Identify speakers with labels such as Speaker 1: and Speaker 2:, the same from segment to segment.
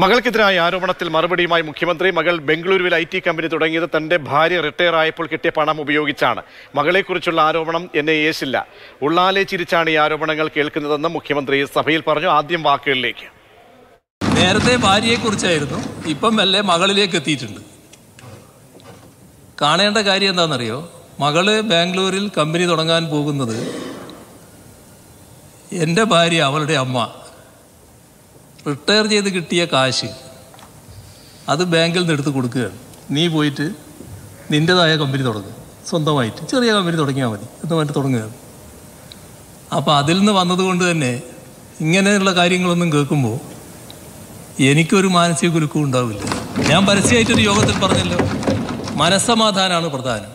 Speaker 1: മകൾക്കെതിരായ ആരോപണത്തിൽ മറുപടിയുമായി മുഖ്യമന്ത്രി മകൾ ബംഗളൂരുവിൽ ഐ ടി കമ്പനി തുടങ്ങിയത് തന്റെ ഭാര്യ റിട്ടയർ ആയപ്പോൾ കിട്ടിയ പണം ഉപയോഗിച്ചാണ്. മകളെക്കുറിച്ചുള്ള ആരോപണം എന്നെ യേശില്ല ഉള്ളാലെ ചിരിച്ചാണ് ഈ ആരോപണങ്ങൾ കേൾക്കുന്നതെന്ന് മുഖ്യമന്ത്രി സഭയിൽ പറഞ്ഞു. ആദ്യം വാക്കുകളിലേക്ക്.
Speaker 2: നേരത്തെ ഭാര്യയെക്കുറിച്ചായിരുന്നു. ഇപ്പം മെല്ലെ മകളിലേക്ക് എത്തിയിട്ടുണ്ട്. കാണേണ്ട കാര്യം എന്താണെന്നറിയോ? മകൾ ബാംഗ്ലൂരിൽ കമ്പനി തുടങ്ങാൻ പോകുന്നത് എന്റെ ഭാര്യ അവളുടെ അമ്മ. റിട്ടയർ ചെയ്ത് കിട്ടിയ കാശ് അത് ബാങ്കിൽ നിന്ന് എടുത്ത് കൊടുക്കുകയാണ്. നീ പോയിട്ട് നിന്റെതായ കമ്പനി തുടങ്ങുക സ്വന്തമായിട്ട് ചെറിയ കമ്പനി തുടങ്ങിയാൽ മതി എന്ന് പറഞ്ഞിട്ട് തുടങ്ങുകയാണ്. അപ്പോൾ അതിൽ നിന്ന് വന്നതുകൊണ്ട് തന്നെ ഇങ്ങനെയുള്ള കാര്യങ്ങളൊന്നും കേൾക്കുമ്പോൾ എനിക്കൊരു മാനസിക കുലുക്കം ഉണ്ടാവില്ല. ഞാൻ പരസ്യമായിട്ടൊരു യോഗത്തിൽ പറഞ്ഞല്ലോ മനസ്സമാധാനമാണ് പ്രധാനം.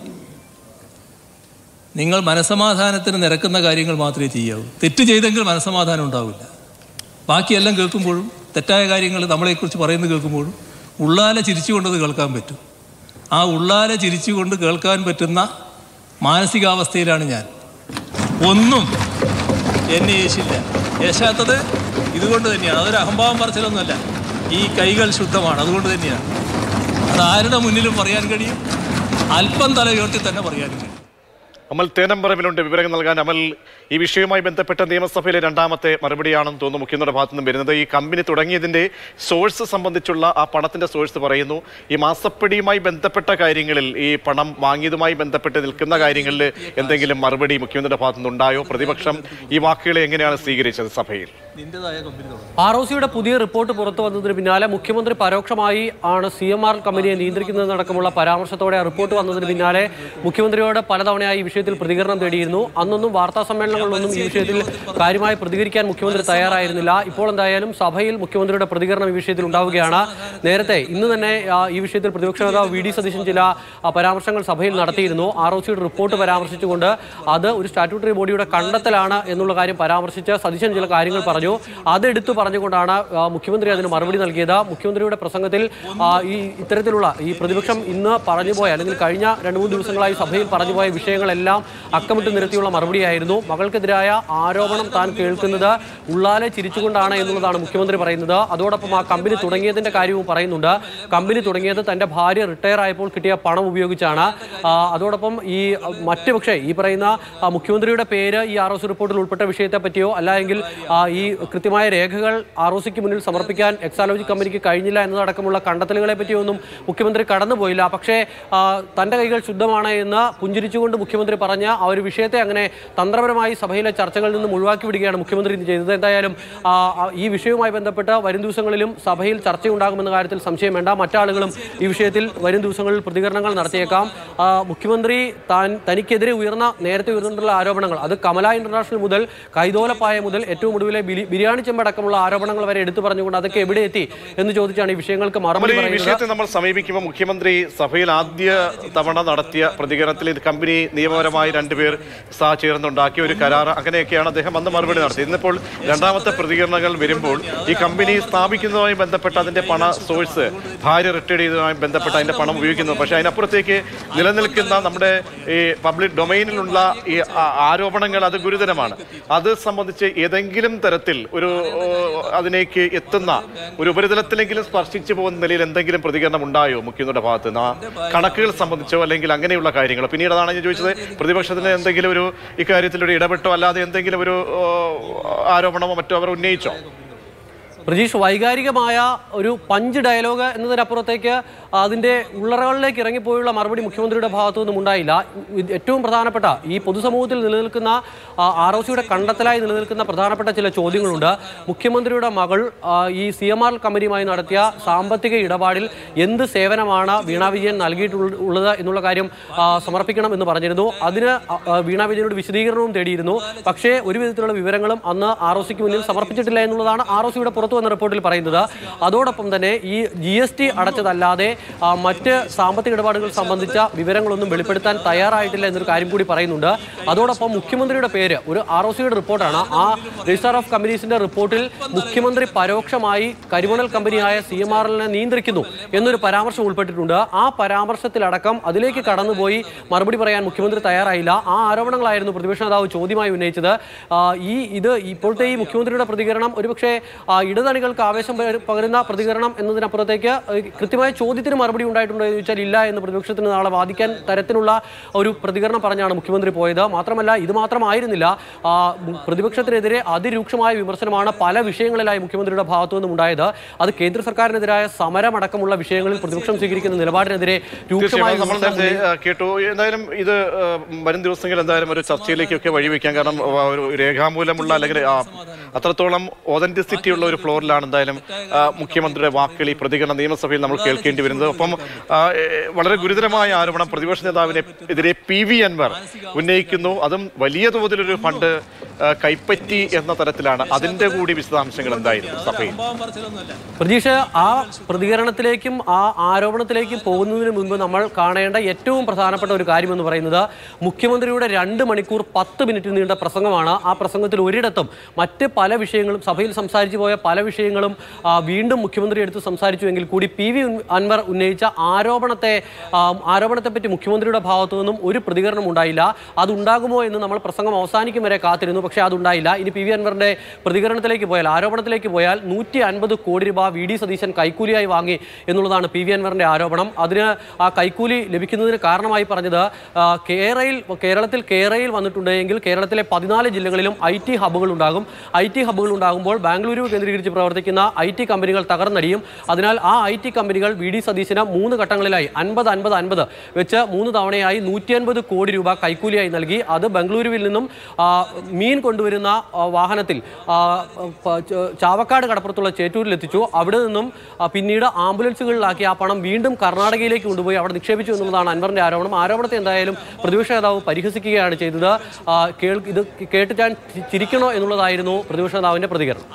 Speaker 2: നിങ്ങൾ മനസ്സമാധാനത്തിന് നിരക്കുന്ന കാര്യങ്ങൾ മാത്രമേ ചെയ്യാവൂ. തെറ്റ് ചെയ്തെങ്കിൽ മനസ്സമാധാനം ഉണ്ടാവില്ല. ബാക്കിയെല്ലാം കേൾക്കുമ്പോഴും തെറ്റായ കാര്യങ്ങൾ നമ്മളെക്കുറിച്ച് പറയുന്നത് കേൾക്കുമ്പോഴും ഉള്ളാലെ ചിരിച്ചുകൊണ്ടത് കേൾക്കാൻ പറ്റും. ആ ഉള്ളാലെ ചിരിച്ചുകൊണ്ട് കേൾക്കാൻ പറ്റുന്ന മാനസികാവസ്ഥയിലാണ് ഞാൻ. ഒന്നും എന്നെ യേശില്ല യേശാത്തത് ഇതുകൊണ്ട് തന്നെയാണ്. അതൊരു അഹംഭാവം പറച്ചിലൊന്നുമല്ല. ഈ കൈകൾ ശുദ്ധമാണ്. അതുകൊണ്ട് തന്നെയാണ്. അത് ആരുടെ മുന്നിലും പറയാൻ കഴിയും? അല്പം തല ഉയർത്തി തന്നെ പറയാൻ കഴിയും.
Speaker 1: അമൽ തേനമ്പറമ്പിലുണ്ട് വിവരങ്ങൾ നൽകാൻ അമൽ ഈ വിഷയവുമായി ബന്ധപ്പെട്ട നിയമസഭയിലെ രണ്ടാമത്തെ മറുപടിയാണെന്ന് തോന്നുന്നു മുഖ്യമന്ത്രിയുടെ ഭാഗത്തു നിന്നും വരുന്നത്. ഈ കമ്പനി തുടങ്ങിയതിന്റെ സോഴ്സ് സംബന്ധിച്ചുള്ള ആ പണത്തിന്റെ സോഴ്സ് പറയുന്നു. ഈ മാസപ്പടിയുമായി ബന്ധപ്പെട്ട കാര്യങ്ങളിൽ ഈ പണം വാങ്ങിയതുമായി ബന്ധപ്പെട്ട് നിൽക്കുന്ന കാര്യങ്ങളിൽ എന്തെങ്കിലും മറുപടി മുഖ്യമന്ത്രിയുടെ ഭാഗത്തു നിന്നുണ്ടായോ പ്രതിപക്ഷം ഈ വാക്കുകളെ എങ്ങനെയാണ് സ്വീകരിച്ചത് സഭയിൽ?
Speaker 3: ആർ ഒ സിയുടെ പുതിയ റിപ്പോർട്ട് പുറത്തു വന്നതിന് പിന്നാലെ മുഖ്യമന്ത്രി പരോക്ഷമായി ആണ് സി എം ആർ കമ്പനിയെ നിയന്ത്രിക്കുന്നതടക്കമുള്ള പരാമർശത്തോടെ ആ റിപ്പോർട്ട് വന്നതിന് പിന്നാലെ മുഖ്യമന്ത്രിയോട് പലതവണയായി വിഷയത്തിൽ പ്രതികരണം തേടിയിരുന്നു. അന്നൊന്നും വാർത്താ സമ്മേളനങ്ങളിലൊന്നും ഈ വിഷയത്തിൽ കാര്യമായി പ്രതികരിക്കാൻ മുഖ്യമന്ത്രി തയ്യാറായിരുന്നില്ല. ഇപ്പോൾ എന്തായാലും സഭയിൽ മുഖ്യമന്ത്രിയുടെ പ്രതികരണം ഈ വിഷയത്തിൽ ഉണ്ടാവുകയാണ്. നേരത്തെ ഇന്ന് തന്നെ ഈ വിഷയത്തിൽ പ്രതിപക്ഷ നേതാവ് വി ഡി സതീശൻ ചില പരാമർശങ്ങൾ സഭയിൽ നടത്തിയിരുന്നു. ആർ ഒ സിയുടെ റിപ്പോർട്ട് പരാമർശിച്ചുകൊണ്ട് അത് ഒരു സ്റ്റാറ്റ്യൂട്ടറി ബോഡിയുടെ കണ്ടെത്തലാണ് എന്നുള്ള കാര്യം പരാമർശിച്ച് സതീശൻ ചില കാര്യങ്ങൾ പറഞ്ഞു. അതെടുത്തു പറഞ്ഞുകൊണ്ടാണ് മുഖ്യമന്ത്രി അതിന് മറുപടി നൽകിയത്. മുഖ്യമന്ത്രിയുടെ പ്രസംഗത്തിൽ ഈ ഇത്തരത്തിലുള്ള ഈ പ്രതിപക്ഷം ഇന്ന് പറഞ്ഞുപോയ അല്ലെങ്കിൽ കഴിഞ്ഞ രണ്ട് മൂന്ന് ദിവസങ്ങളായി സഭയിൽ പറഞ്ഞുപോയ വിഷയങ്ങളെല്ലാം അക്കമിട്ട് നിരത്തിയുള്ള മറുപടിയായിരുന്നു. മകൾക്കെതിരായ ആരോപണം താൻ കേൾക്കുന്നത് ഉള്ളാലെ ചിരിച്ചുകൊണ്ടാണ് എന്നുള്ളതാണ് മുഖ്യമന്ത്രി പറയുന്നത്. അതോടൊപ്പം ആ കമ്പനി തുടങ്ങിയതിന്റെ കാര്യവും പറയുന്നുണ്ട്. കമ്പനി തുടങ്ങിയത് തന്റെ ഭാര്യ റിട്ടയർ ആയപ്പോൾ കിട്ടിയ പണം ഉപയോഗിച്ചാണ്. അതോടൊപ്പം ഈ മറ്റ് പക്ഷേ ഈ പറയുന്ന മുഖ്യമന്ത്രിയുടെ പേര് ഈ ആർ ഒ സി റിപ്പോർട്ടിൽ ഉൾപ്പെട്ട വിഷയത്തെ പറ്റിയോ അല്ലെങ്കിൽ ഈ കൃത്യമായ രേഖകൾ ആർ ഒ സിക്ക് മുന്നിൽ സമർപ്പിക്കാൻ എക്സാലോജി കമ്പനിക്ക് കഴിഞ്ഞില്ല എന്നതടക്കമുള്ള കണ്ടെത്തലുകളെ പറ്റിയോ ഒന്നും മുഖ്യമന്ത്രി കടന്നുപോയില്ല. പക്ഷേ തന്റെ കൈകൾ ശുദ്ധമാണ് എന്ന് പുഞ്ചിരിച്ചുകൊണ്ട് മുഖ്യമന്ത്രി പറഞ്ഞ ആ ഒരു വിഷയത്തെ അങ്ങനെ തന്ത്രപരമായി സഭയിലെ ചർച്ചകളിൽ നിന്നും ഒഴിവാക്കി വിടുകയാണ് മുഖ്യമന്ത്രി ഇന്ന് ചെയ്തത്. എന്തായാലും ഈ വിഷയവുമായി ബന്ധപ്പെട്ട് വരും ദിവസങ്ങളിലും സഭയിൽ ചർച്ചയുണ്ടാകുമെന്ന കാര്യത്തിൽ സംശയം വേണ്ട. മറ്റാളുകളും ഈ വിഷയത്തിൽ വരും ദിവസങ്ങളിൽ പ്രതികരണങ്ങൾ നടത്തിയേക്കാം. മുഖ്യമന്ത്രി താൻ തനിക്കെതിരെ ഉയർന്ന നേരത്തെ ഉയർന്നിട്ടുള്ള ആരോപണങ്ങൾ അത് കമല ഇന്റർനാഷണൽ മുതൽ കൈതോലപ്പായ മുതൽ ഏറ്റവും ഒടുവിലെ ബിരിയാണി ചെമ്പടക്കമുള്ള ആരോപണങ്ങൾ വരെ എടുത്തു പറഞ്ഞുകൊണ്ട് അതൊക്കെ എവിടെ എത്തി എന്ന് ചോദിച്ചാണ് ഈ വിഷയങ്ങൾക്ക് മറുപടി
Speaker 1: വിഷയത്തെ നമ്മൾ സമീപിക്കുമ്പോൾ മുഖ്യമന്ത്രി സഭയിൽ ആദ്യ തവണ നടത്തിയ പ്രതികരണത്തിൽ കമ്പനി നിയമപരമായി രണ്ടുപേർ സാ ചേർന്നുണ്ടാക്കിയ ഒരു കരാർ. അങ്ങനെയൊക്കെയാണ് അദ്ദേഹം അന്ന് മറുപടി നടത്തി ഇന്നിപ്പോൾ രണ്ടാമത്തെ പ്രതികരണങ്ങൾ വരുമ്പോൾ ഈ കമ്പനി സ്ഥാപിക്കുന്നതുമായി ബന്ധപ്പെട്ട അതിന്റെ പണ സോഴ്സ് ഭാര്യ റിട്ടയർ ചെയ്തതുമായി ബന്ധപ്പെട്ട അതിന്റെ പണം ഉപയോഗിക്കുന്നത് പക്ഷേ അതിനപ്പുറത്തേക്ക് നിലനിൽക്കുന്ന നമ്മുടെ ഈ പബ്ലിക് ഡൊമൈനിലുള്ള ഈ ആരോപണങ്ങൾ അത് ഗുരുതരമാണ്. അത് സംബന്ധിച്ച് ഏതെങ്കിലും തരത്തിൽ ഒരു അതിലേക്ക് എത്തുന്ന ഒരു ഉപരിതലത്തിലെങ്കിലും സ്പർശിച്ചു പോകുന്ന നിലയിൽ എന്തെങ്കിലും പ്രതികരണം ഉണ്ടായോ മുഖ്യമന്ത്രിയുടെ ഭാഗത്ത് നിന്ന്? കണക്കുകൾ സംബന്ധിച്ചോ അല്ലെങ്കിൽ അങ്ങനെയുള്ള കാര്യങ്ങൾ പിന്നീട് അതാണ് ഞാൻ ചോദിച്ചത്. പ്രതിപക്ഷത്തിന് എന്തെങ്കിലും ഒരു ഇക്കാര്യത്തിൽ ഒരു ഇടപെട്ടോ അല്ലാതെ എന്തെങ്കിലും ഒരു ആരോപണമോ മറ്റോ അവർ ഉന്നയിച്ചോ?
Speaker 3: പ്രജീഷ് വൈകാരികമായ ഒരു പഞ്ച് ഡയലോഗ് എന്നതിനപ്പുറത്തേക്ക് അതിന്റെ ഉള്ളറകളിലേക്ക് ഇറങ്ങിപ്പോയുള്ള മറുപടി മുഖ്യമന്ത്രിയുടെ ഭാഗത്തു നിന്നും ഉണ്ടായില്ല. ഏറ്റവും പ്രധാനപ്പെട്ട ഈ പൊതുസമൂഹത്തിൽ നിലനിൽക്കുന്ന ആർ ഒ സിയുടെ കണ്ടെത്തലായി നിലനിൽക്കുന്ന പ്രധാനപ്പെട്ട ചില ചോദ്യങ്ങളുണ്ട്. മുഖ്യമന്ത്രിയുടെ മകൾ ഈ സി എം ആർ കമ്പനിയുമായി നടത്തിയ സാമ്പത്തിക ഇടപാടിൽ എന്ത് സേവനമാണ് വീണ വിജയൻ നൽകിയിട്ടുള്ളത് എന്നുള്ള കാര്യം സമർപ്പിക്കണം എന്ന് പറഞ്ഞിരുന്നു. അതിന് വീണ വിജയനോട് വിശദീകരണവും തേടിയിരുന്നു. പക്ഷേ ഒരു വിധത്തിലുള്ള വിവരങ്ങളും അന്ന് ആർ ഒ സിക്ക് മുന്നിൽ സമർപ്പിച്ചിട്ടില്ല എന്നുള്ളതാണ് ആർ ഒ സിയുടെ പുറത്തു വന്ന റിപ്പോർട്ടിൽ പറയുന്നത് അതോടൊപ്പം തന്നെ ഈ ജി എസ് ടി അടച്ചതല്ലാതെ മറ്റ് സാമ്പത്തിക ഇടപാടുകൾ സംബന്ധിച്ച വിവരങ്ങളൊന്നും വെളിപ്പെടുത്താൻ തയ്യാറായിട്ടില്ല എന്നൊരു കാര്യം കൂടി പറയുന്നുണ്ട്. അതോടൊപ്പം മുഖ്യമന്ത്രിയുടെ പേര് ഒരു ആർ ഒ സിയുടെ റിപ്പോർട്ടാണ്. ആ രജിസ്റ്റർ ഓഫ് കമ്പനീസിന്റെ റിപ്പോർട്ടിൽ മുഖ്യമന്ത്രി പരോക്ഷമായി കരിമണൽ കമ്പനിയായ സി എം ആർ എല്ലിനെ നിയന്ത്രിക്കുന്നു എന്നൊരു പരാമർശം ഉൾപ്പെട്ടിട്ടുണ്ട്. ആ പരാമർശത്തിലടക്കം അതിലേക്ക് കടന്നുപോയി മറുപടി പറയാൻ മുഖ്യമന്ത്രി തയ്യാറായില്ല. ആ ആരോപണങ്ങളായിരുന്നു പ്രതിപക്ഷ നേതാവ് ചോദ്യമായി ഉന്നയിച്ചത്. ഈ ഇത് ഇപ്പോഴത്തെ ഈ മുഖ്യമന്ത്രിയുടെ പ്രതികരണം ഒരുപക്ഷെ ഇടത് ഇടതണികൾക്ക് ആവേശം പകര- പകരുന്ന പ്രതികരണം എന്നതിനപ്പുറത്തേക്ക് കൃത്യമായ ചോദ്യത്തിന് മറുപടി ഉണ്ടായിട്ടുണ്ടോ എന്ന് ചോദിച്ചാൽ ഇല്ല എന്ന് പ്രതിപക്ഷത്തിന് നാളെ വാദിക്കാൻ തരത്തിലുള്ള ഒരു പ്രതികരണം പറഞ്ഞാണ് മുഖ്യമന്ത്രി പോയത്. മാത്രമല്ല ഇത് മാത്രമായിരുന്നില്ല. പ്രതിപക്ഷത്തിനെതിരെ അതിരൂക്ഷമായ വിമർശനമാണ് പല വിഷയങ്ങളിലായി മുഖ്യമന്ത്രിയുടെ ഭാഗത്തു നിന്നും ഉണ്ടായത്. അത് കേന്ദ്ര സർക്കാരിനെതിരായ സമരമടക്കമുള്ള വിഷയങ്ങളിൽ പ്രതിപക്ഷം സ്വീകരിക്കുന്ന നിലപാടിനെതിരെ രൂക്ഷമായ
Speaker 1: കേട്ടു. എന്തായാലും ഇത് വരും ദിവസങ്ങളിൽ എന്തായാലും ഒരു ചർച്ചയിലേക്കൊക്കെ വഴിവെക്കാം. കാരണം ഒരു രേഖാമൂലമുള്ള അല്ലെങ്കിൽ അത്രത്തോളം ഓതന്റിസിറ്റി ഉള്ള ഒരു ഫ്ലോറിലാണ് എന്തായാലും മുഖ്യമന്ത്രിയുടെ വാക്കുകൾ ഈ പ്രതികരണം നിയമസഭയിൽ നമ്മൾ കേൾക്കേണ്ടി വരുന്നത്. അപ്പം വളരെ ഗുരുതരമായ ആരോപണം പ്രതിപക്ഷ നേതാവിനെ എതിരെ പി വി അൻവർ ഉന്നയിക്കുന്നു. അതും വലിയ തോതിലൊരു ഫണ്ട് കൈപ്പറ്റി എന്ന തരത്തിലാണ് അതിന്റെ കൂടി വിശദാംശങ്ങൾ എന്തായിരുന്നു സഭയിൽ
Speaker 3: പ്രതീക്ഷ ആ പ്രതികരണത്തിലേക്കും ആ ആരോപണത്തിലേക്കും പോകുന്നതിന് മുൻപ് നമ്മൾ കാണേണ്ട ഏറ്റവും പ്രധാനപ്പെട്ട ഒരു കാര്യം എന്ന് പറയുന്നത് മുഖ്യമന്ത്രിയുടെ രണ്ട് മണിക്കൂർ പത്ത് മിനിറ്റ് നീണ്ട പ്രസംഗമാണ്. ആ പ്രസംഗത്തിൽ ഒരിടത്തും മറ്റ് പല വിഷയങ്ങളും സഭയിൽ സംസാരിച്ചു പോയ പല വിഷയങ്ങളും വീണ്ടും മുഖ്യമന്ത്രി എടുത്ത് സംസാരിച്ചുവെങ്കിൽ കൂടി പി വി അൻവർ ഉന്നയിച്ച ആരോപണത്തെ ആരോപണത്തെ പറ്റി മുഖ്യമന്ത്രിയുടെ ഭാഗത്തു നിന്നും ഒരു പ്രതികരണം ഉണ്ടായില്ല. അതുണ്ടാകുമോ എന്ന് നമ്മൾ പ്രസംഗം അവസാനിക്കും വരെ കാത്തിരുന്നു. പക്ഷേ അതുണ്ടായില്ല. ഇനി പി വി അൻവറിന്റെ പ്രതികരണത്തിലേക്ക് പോയാൽ ആരോപണത്തിലേക്ക് പോയാൽ നൂറ്റി അൻപത് കോടി രൂപ വി ഡി സതീശൻ കൈക്കൂലിയായി വാങ്ങി എന്നുള്ളതാണ് പി വി അൻവറിന്റെ ആരോപണം. അതിന് ആ കൈക്കൂലി ലഭിക്കുന്നതിന് കാരണമായി പറഞ്ഞത് കേരയിൽ കേരളത്തിൽ കേരയിൽ വന്നിട്ടുണ്ടെങ്കിൽ കേരളത്തിലെ പതിനാല് ജില്ലകളിലും ഐ ടി ഹബ്ബുകൾ ഉണ്ടാകും. ഐ ടി ഹബ്ബുകൾ ഉണ്ടാകുമ്പോൾ ബാംഗ്ലൂരു കേന്ദ്രീകരിച്ച് പ്രവർത്തിക്കുന്ന ഐ ടി കമ്പനികൾ തകർന്നടിയും. അതിനാൽ ആ ഐ ടി കമ്പനികൾ വി ഡി സതീശന് മൂന്ന് ഘട്ടങ്ങളിലായി അൻപത് അൻപത് അൻപത് വെച്ച് മൂന്ന് തവണയായി നൂറ്റി അൻപത് കോടി രൂപ കൈക്കൂലിയായി നൽകി. അത് ബംഗളൂരുവിൽ നിന്നും ആ, മീൻ കൊണ്ടുവരുന്ന വാഹനത്തിൽ ചാവക്കാട് കടപ്പുറത്തുള്ള ചേറ്റൂരിൽ എത്തിച്ചു. അവിടെ നിന്നും പിന്നീട് ആംബുലൻസുകളിലാക്കി ആ പണം വീണ്ടും കർണാടകയിലേക്ക് കൊണ്ടുപോയി അവിടെ നിക്ഷേപിച്ചു എന്നുള്ളതാണ് അൻവറിന്റെ ആരോപണം. ആരോപണത്തെ എന്തായാലും പ്രതിപക്ഷ നേതാവ് പരിഹസിക്കുകയാണ് ചെയ്തത്. ഇത് കേട്ട് ഞാൻ ചിരിക്കണോ എന്നുള്ളതായിരുന്നു പ്രതിപക്ഷ നേതാവിന്റെ പ്രതികരണം.